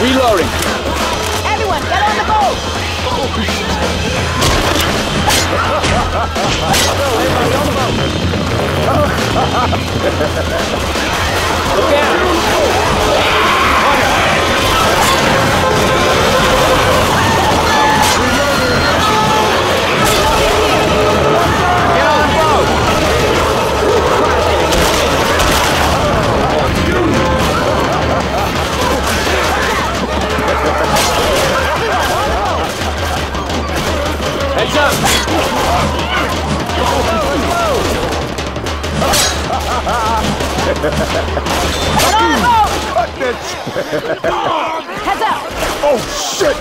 Reloading. Everyone, get on the boat! up! Cut this! Heads! Oh shit!